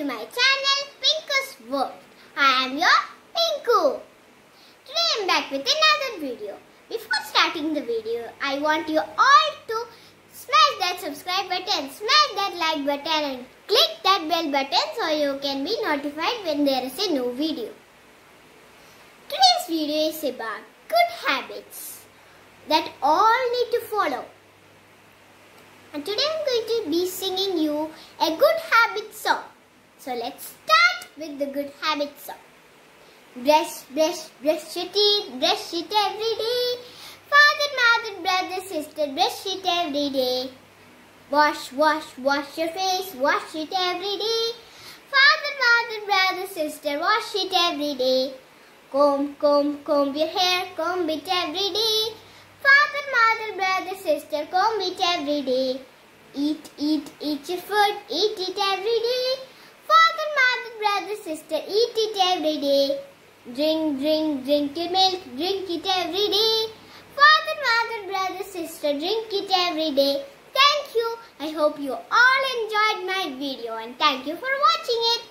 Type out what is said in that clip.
to my channel Pinku's World. I am your Pinku. Today I am back with another video. Before starting the video, I want you all to smash that subscribe button, smash that like button and click that bell button so you can be notified when there is a new video. Today's video is about good habits that all need to follow. And today I am going to be singing you a good habit so let's start with the good habits song. Brush, brush, brush your teeth, brush it every day. Father, mother, brother, sister, brush it every day. Wash, wash, wash your face, wash it every day. Father, mother, brother, sister, wash it every day. Comb, comb, comb your hair, comb it every day. Father, mother, brother, sister, comb it every day. Eat, eat, eat your food, eat it every day. Sister, eat it every day. Drink, drink, drink your milk, drink it every day. Father, mother, brother, sister, drink it every day. Thank you. I hope you all enjoyed my video and thank you for watching it.